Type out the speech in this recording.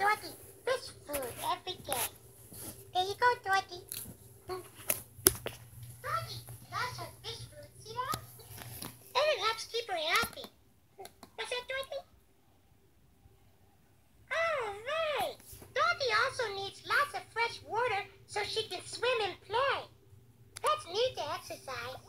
Dorothy, fish food every day. There you go, Dorothy. Dorothy, that's her fish food, see that? And it helps keep her happy. What's that, Dorothy? Alright. Dorothy also needs lots of fresh water so she can swim and play. That's need to exercise.